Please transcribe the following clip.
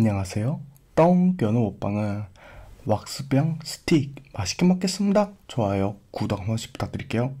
안녕하세요. 떵겨는 먹방은 왁스병 스틱 맛있게 먹겠습니다. 좋아요, 구독 한 번씩 부탁드릴게요.